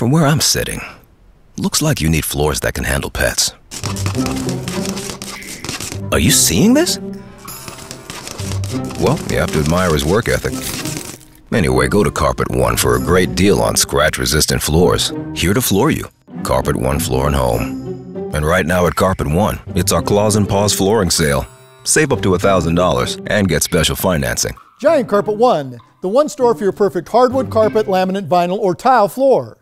From where I'm sitting, looks like you need floors that can handle pets. Are you seeing this? Well, you have to admire his work ethic. Anyway, go to Carpet One for a great deal on scratch resistant floors. Here to floor you. Carpet One Floor and Home. And right now at Carpet One, it's our Claws and Paws flooring sale. Save up to $1,000 and get special financing. Giant Carpet One, the one store for your perfect hardwood, carpet, laminate, vinyl, or tile floor.